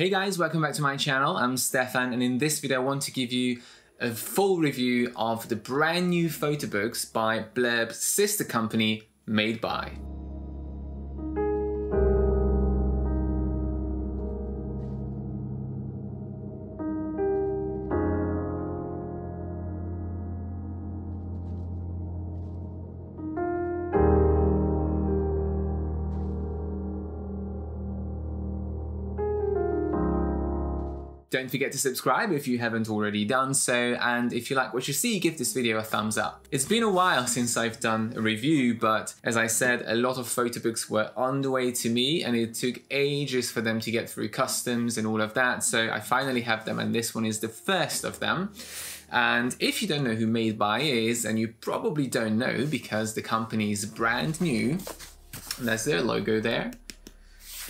Hey guys, welcome back to my channel. I'm Stefan and in this video I want to give you a full review of the brand new photo books by Blurb's sister company, Made By. Don't forget to subscribe if you haven't already done so, and if you like what you see, give this video a thumbs up. It's been a while since I've done a review, but as I said, a lot of photo books were on the way to me, and it took ages for them to get through customs and all of that, so I finally have them, and this one is the first of them. And if you don't know who Made By is, and you probably don't know because the company is brand new, there's their logo there.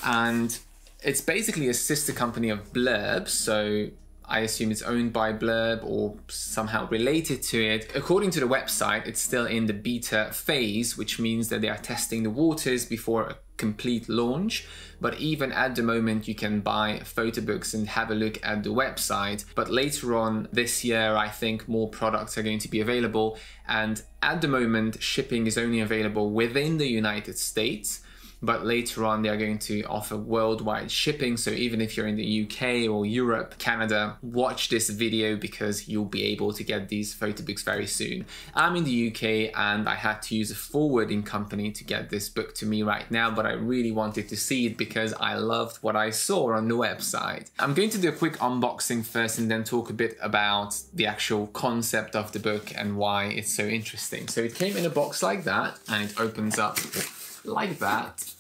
And it's basically a sister company of Blurb, so I assume it's owned by Blurb or somehow related to it. According to the website, it's still in the beta phase, which means that they are testing the waters before a complete launch. But even at the moment, you can buy photo books and have a look at the website. But later on this year, I think more products are going to be available. And at the moment, shipping is only available within the United States but later on they are going to offer worldwide shipping. So even if you're in the UK or Europe, Canada, watch this video because you'll be able to get these photo books very soon. I'm in the UK and I had to use a forwarding company to get this book to me right now, but I really wanted to see it because I loved what I saw on the website. I'm going to do a quick unboxing first and then talk a bit about the actual concept of the book and why it's so interesting. So it came in a box like that and it opens up like that.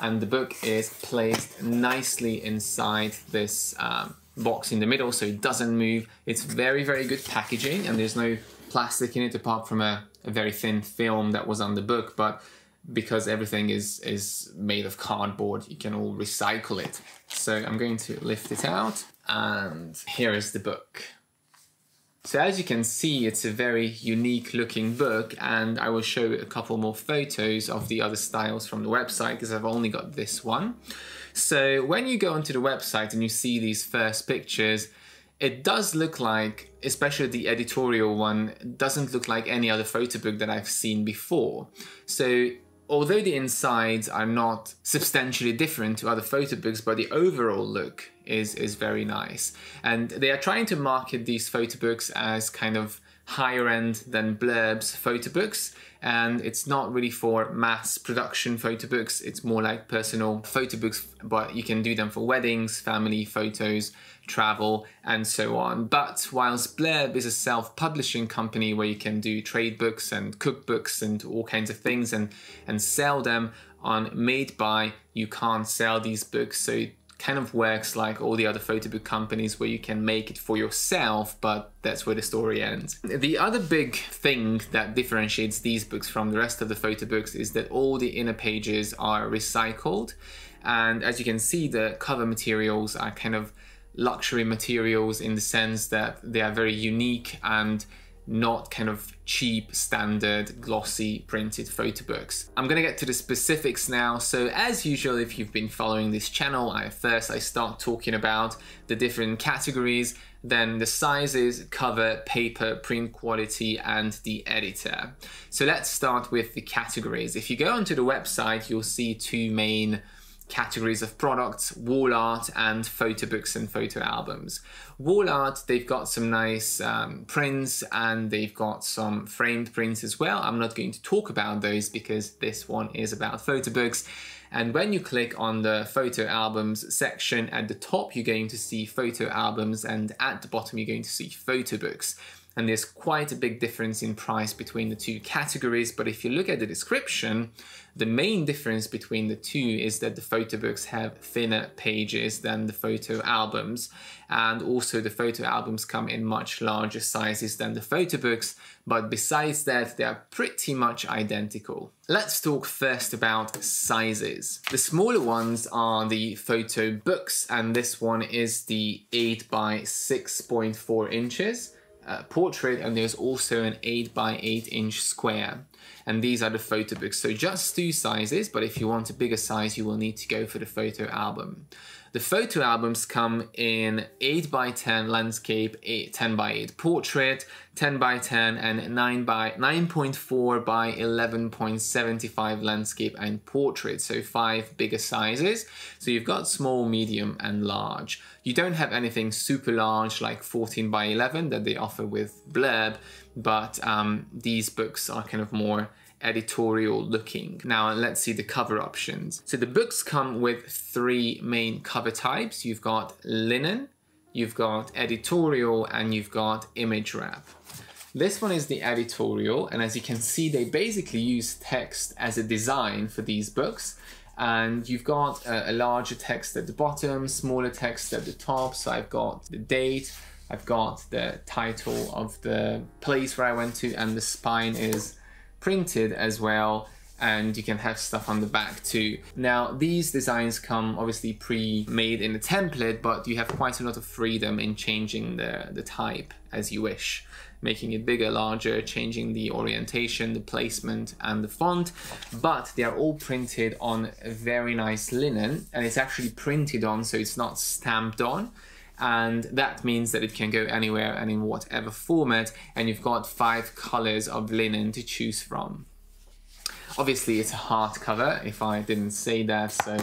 And the book is placed nicely inside this um, box in the middle so it doesn't move. It's very, very good packaging and there's no plastic in it apart from a, a very thin film that was on the book. But because everything is, is made of cardboard, you can all recycle it. So I'm going to lift it out and here is the book. So as you can see, it's a very unique looking book and I will show a couple more photos of the other styles from the website because I've only got this one. So when you go onto the website and you see these first pictures, it does look like, especially the editorial one, doesn't look like any other photo book that I've seen before. So although the insides are not substantially different to other photo books, but the overall look is, is very nice. And they are trying to market these photo books as kind of higher end than Blurb's photo books and it's not really for mass production photo books it's more like personal photo books but you can do them for weddings family photos travel and so on. But whilst blurb is a self-publishing company where you can do trade books and cookbooks and all kinds of things and and sell them on made by you can't sell these books. So kind of works like all the other photo book companies where you can make it for yourself, but that's where the story ends. The other big thing that differentiates these books from the rest of the photo books is that all the inner pages are recycled. And as you can see, the cover materials are kind of luxury materials in the sense that they are very unique and not kind of cheap, standard, glossy printed photo books. I'm gonna get to the specifics now. So as usual, if you've been following this channel, I first I start talking about the different categories, then the sizes, cover, paper, print quality, and the editor. So let's start with the categories. If you go onto the website, you'll see two main categories of products, wall art and photo books and photo albums. Wall art, they've got some nice um, prints and they've got some framed prints as well. I'm not going to talk about those because this one is about photo books. And when you click on the photo albums section at the top, you're going to see photo albums and at the bottom, you're going to see photo books and there's quite a big difference in price between the two categories. But if you look at the description, the main difference between the two is that the photo books have thinner pages than the photo albums. And also the photo albums come in much larger sizes than the photo books. But besides that, they are pretty much identical. Let's talk first about sizes. The smaller ones are the photo books, and this one is the 8 by 6.4 inches uh, portrait and there's also an 8 by 8 inch square. And these are the photo books. So just two sizes but if you want a bigger size you will need to go for the photo album The photo albums come in 8 by 10 landscape, 8, 10 by 8 portrait, 10 by 10 and 9 by 9.4 by 11.75 landscape and portrait. So five bigger sizes. So you've got small, medium and large. You don't have anything super large like 14 by 11 that they offer with Blurb, but um, these books are kind of more editorial looking. Now let's see the cover options. So the books come with three main cover types. You've got linen, you've got editorial, and you've got image wrap. This one is the editorial, and as you can see, they basically use text as a design for these books. And you've got a, a larger text at the bottom, smaller text at the top. So I've got the date, I've got the title of the place where I went to, and the spine is printed as well and you can have stuff on the back too. Now these designs come obviously pre-made in a template but you have quite a lot of freedom in changing the, the type as you wish making it bigger, larger, changing the orientation, the placement and the font but they are all printed on very nice linen and it's actually printed on so it's not stamped on and that means that it can go anywhere and in whatever format and you've got five colors of linen to choose from. Obviously it's a hardcover if I didn't say that so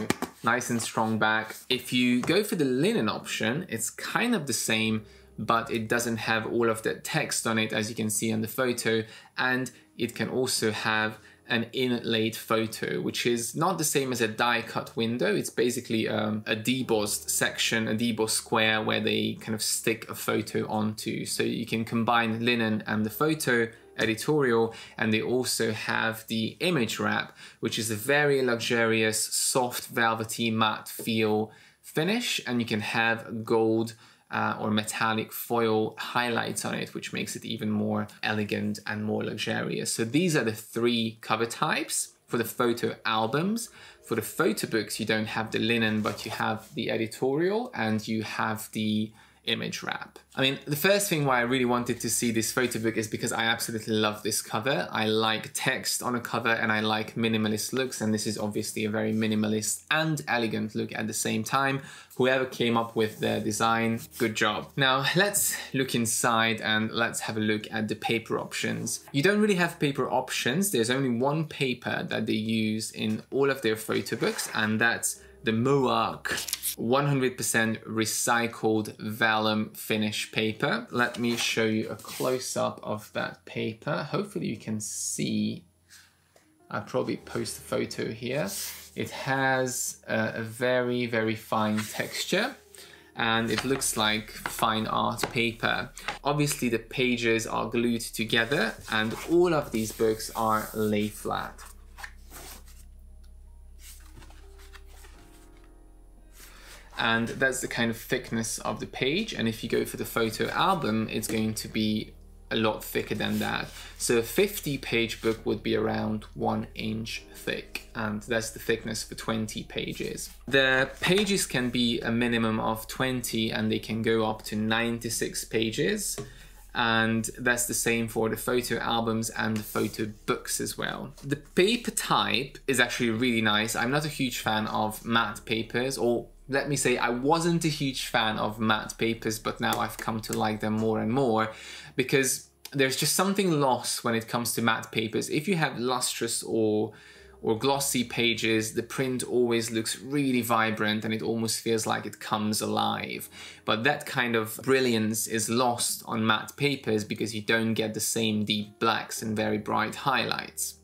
nice and strong back. If you go for the linen option it's kind of the same but it doesn't have all of that text on it as you can see on the photo and it can also have an inlaid photo, which is not the same as a die cut window. It's basically um, a debossed section, a debossed square where they kind of stick a photo onto. So you can combine linen and the photo editorial and they also have the image wrap which is a very luxurious soft velvety matte feel finish and you can have gold uh, or metallic foil highlights on it, which makes it even more elegant and more luxurious. So these are the three cover types for the photo albums. For the photo books, you don't have the linen, but you have the editorial and you have the image wrap. I mean, the first thing why I really wanted to see this photo book is because I absolutely love this cover. I like text on a cover and I like minimalist looks and this is obviously a very minimalist and elegant look at the same time. Whoever came up with the design, good job. Now let's look inside and let's have a look at the paper options. You don't really have paper options. There's only one paper that they use in all of their photo books and that's the Mohawk 100% recycled vellum finish paper. Let me show you a close-up of that paper. Hopefully you can see, I'll probably post a photo here. It has a, a very, very fine texture and it looks like fine art paper. Obviously the pages are glued together and all of these books are lay flat. And that's the kind of thickness of the page. And if you go for the photo album it's going to be a lot thicker than that. So a 50 page book would be around one inch thick. And that's the thickness for 20 pages. The pages can be a minimum of 20 and they can go up to 96 pages. And that's the same for the photo albums and the photo books as well. The paper type is actually really nice. I'm not a huge fan of matte papers or let me say I wasn't a huge fan of matte papers, but now I've come to like them more and more because there's just something lost when it comes to matte papers. If you have lustrous or or glossy pages, the print always looks really vibrant and it almost feels like it comes alive. But that kind of brilliance is lost on matte papers because you don't get the same deep blacks and very bright highlights.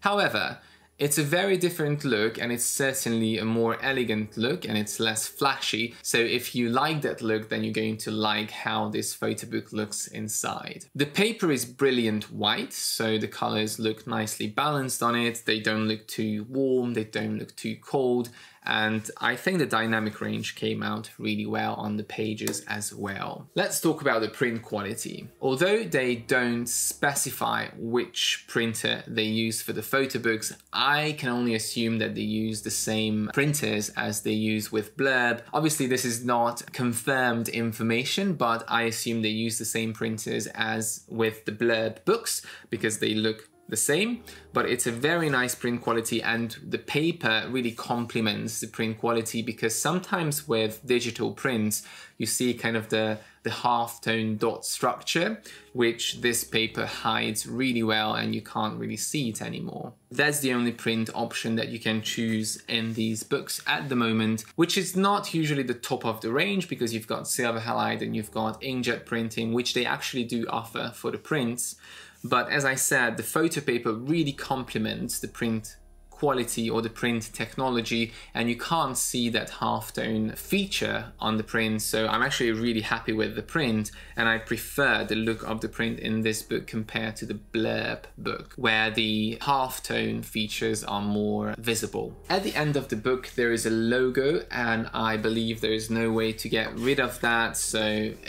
However, it's a very different look and it's certainly a more elegant look and it's less flashy. So if you like that look, then you're going to like how this photo book looks inside. The paper is brilliant white, so the colors look nicely balanced on it. They don't look too warm, they don't look too cold, and I think the dynamic range came out really well on the pages as well. Let's talk about the print quality. Although they don't specify which printer they use for the photo books, I can only assume that they use the same printers as they use with Blurb. Obviously this is not confirmed information, but I assume they use the same printers as with the Blurb books because they look the same, but it's a very nice print quality and the paper really complements the print quality because sometimes with digital prints, you see kind of the, the half-tone dot structure, which this paper hides really well and you can't really see it anymore. That's the only print option that you can choose in these books at the moment, which is not usually the top of the range because you've got silver halide and you've got inkjet printing, which they actually do offer for the prints. But as I said, the photo paper really complements the print quality or the print technology and you can't see that halftone feature on the print so I'm actually really happy with the print and I prefer the look of the print in this book compared to the blurb book where the halftone features are more visible. At the end of the book there is a logo and I believe there is no way to get rid of that so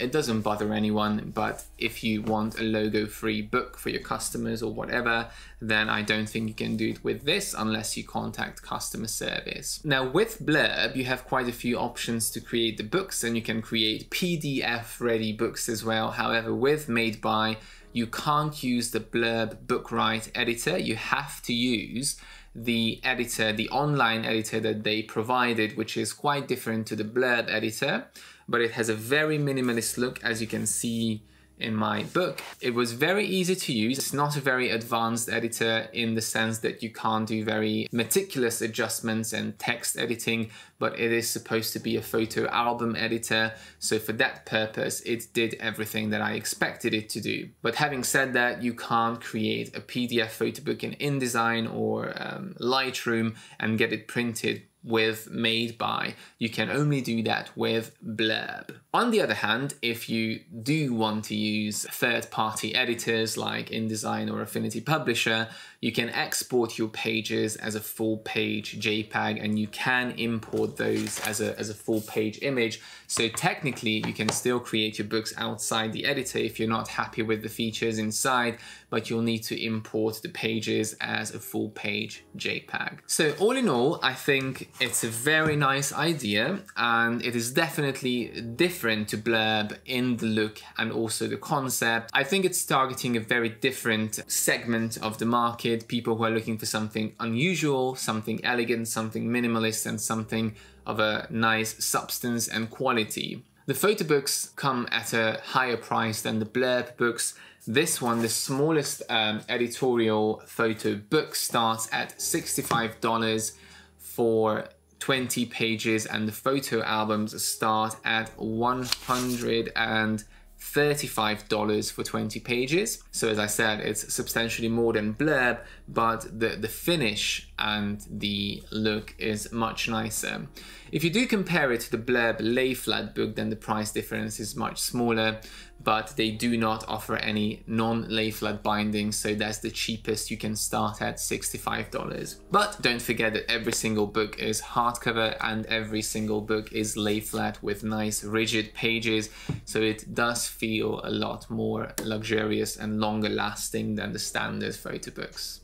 it doesn't bother anyone but if you want a logo free book for your customers or whatever then I don't think you can do it with this unless you contact customer service. Now with Blurb, you have quite a few options to create the books and you can create PDF ready books as well. However, with Made By, you can't use the Blurb BookWright editor. You have to use the editor, the online editor that they provided, which is quite different to the Blurb editor, but it has a very minimalist look as you can see in my book. It was very easy to use. It's not a very advanced editor in the sense that you can't do very meticulous adjustments and text editing, but it is supposed to be a photo album editor. So for that purpose, it did everything that I expected it to do. But having said that, you can't create a PDF photo book in InDesign or um, Lightroom and get it printed with Made By. You can only do that with Blurb. On the other hand, if you do want to use third-party editors like InDesign or Affinity Publisher, you can export your pages as a full page JPEG and you can import those as a, as a full page image. So technically you can still create your books outside the editor if you're not happy with the features inside, but you'll need to import the pages as a full page JPEG. So all in all, I think it's a very nice idea and it is definitely different to Blurb in the look and also the concept. I think it's targeting a very different segment of the market, people who are looking for something unusual, something elegant, something minimalist and something of a nice substance and quality. The photo books come at a higher price than the blurb books. This one, the smallest um, editorial photo book starts at $65 for 20 pages and the photo albums start at 100 and $35 for 20 pages. So as I said, it's substantially more than Blurb, but the, the finish and the look is much nicer. If you do compare it to the Blurb lay flat book, then the price difference is much smaller, but they do not offer any non-lay flat binding, so that's the cheapest you can start at $65. But don't forget that every single book is hardcover and every single book is lay flat with nice rigid pages, so it does feel a lot more luxurious and longer lasting than the standard photo books.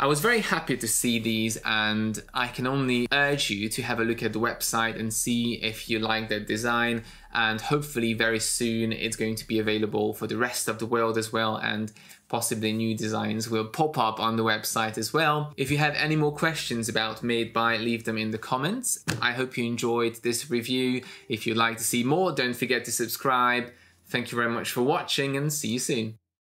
I was very happy to see these and I can only urge you to have a look at the website and see if you like their design and hopefully very soon it's going to be available for the rest of the world as well and possibly new designs will pop up on the website as well. If you have any more questions about Made By, leave them in the comments. I hope you enjoyed this review. If you'd like to see more, don't forget to subscribe. Thank you very much for watching and see you soon.